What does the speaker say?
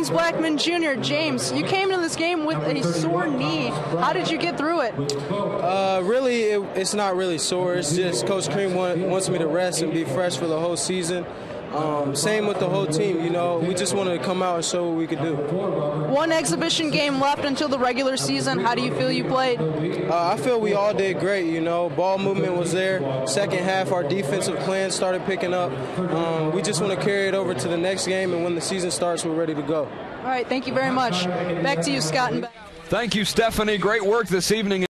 James Blackmon Jr. James, you came into this game with a sore knee. How did you get through it? Uh, really, it, it's not really sore. It's just Coach Crean want, wants me to rest and be fresh for the whole season. Um, same with the whole team, you know. We just wanted to come out and show what we could do. One exhibition game left until the regular season. How do you feel you played? Uh, I feel we all did great, you know. Ball movement was there. Second half, our defensive plan started picking up. Um, we just want to carry it over to the next game, and when the season starts, we're ready to go. All right, thank you very much. Back to you, Scott and Thank you, Stephanie. Great work this evening.